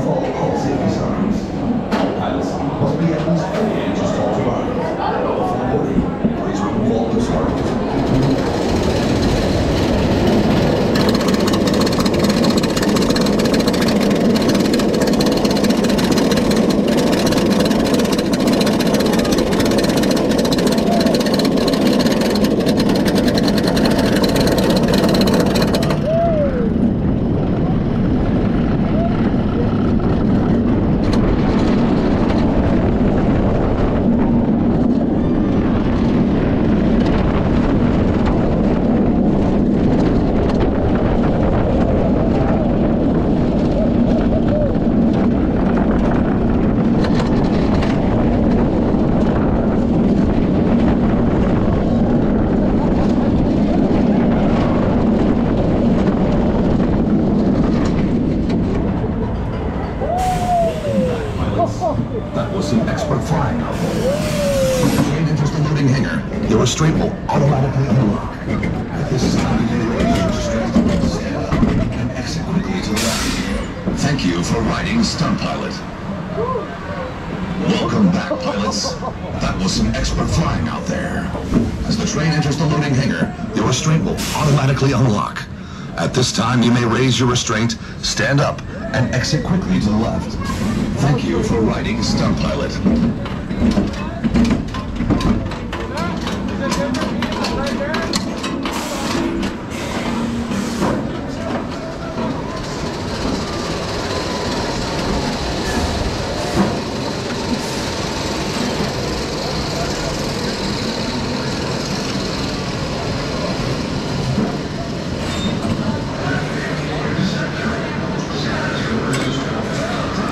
follow all safety signs. Pilots must be at least 40 inches tall to ride. Before boarding, please remove all loose articles. That was some expert flying. When the train enters the loading hangar, your restraint will automatically unlock. At this time, you your restraint, stand up, and exit quickly to the left. Thank you for riding Stunt Pilot. Welcome back, pilots. That was some expert flying out there. As the train enters the loading hangar, your restraint will automatically unlock. At this time, you may raise your restraint, stand up, and exit quickly to the left. You Stunt Pilot.